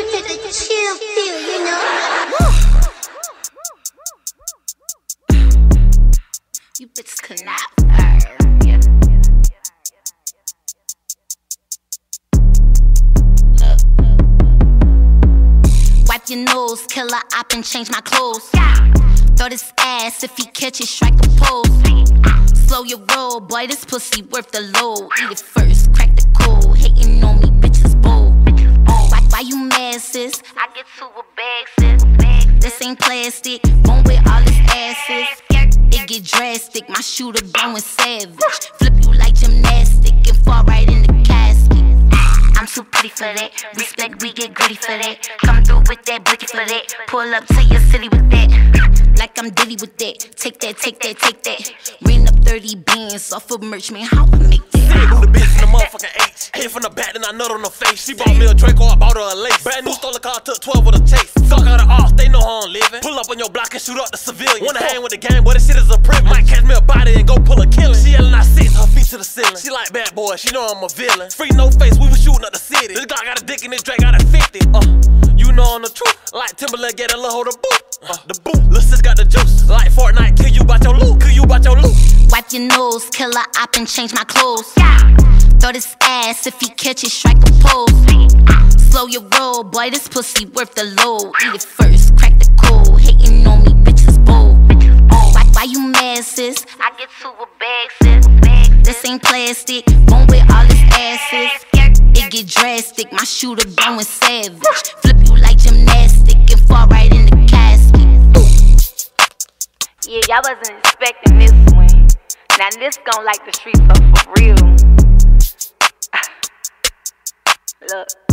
you get a chill feel. Wipe your nose, killer up and change my clothes. Yeah. Throw this ass if he catches, strike a pose. Slow your roll, boy, this pussy worth the load. Eat it first, crack This ain't plastic, won't wear all this asses. It get drastic, my shooter going savage. Flip you like gymnastic and fall right in the casket. I'm too pretty for that. Respect, we get gritty for that. Come through with that booty for that. Pull up to your city with that. Like I'm Diddy with that. Take that, take that, take that. Ran up 30 bands off of merch, man. How I make that? Big booty bitch motherfucking H. Hit from the back, then I nut on her face. She bought me a Draco, I bought her a lace. Brand new stole a car, took 12 with a chase. Fuck out of off, they know how I'm living. Pull up on your block and shoot up the civilian. Wanna hang with the gang, boy, this shit is a print. Might catch me a body and go pull a killer. She yelling, I six, her feet to the ceiling. She like bad boy, she know I'm a villain. Free no face, we was shooting up the city. This guy got a dick and this Drake got a 50. Uh, you know I'm the truth. Like Timberland, get a little hold of boot. Uh, the boot, lil' sis got the juice. Like Fortnite, kill you about your loot. Kill you about your loot. Wipe your nose, killer op and change my clothes. Throw this ass if he catch it, strike a pose. Slow your roll, boy, this pussy worth the load. Eat it first, crack the code. Hating on me, bitches bold. Oh, why, why you mad, sis? I get to a bag, sis. This ain't plastic, won't wear all this asses. It get drastic, my shooter going savage. Flip you like gymnastic and fall right in the casket. Yeah, y'all wasn't expecting this one. Now this gon' like the streets up for real. Look.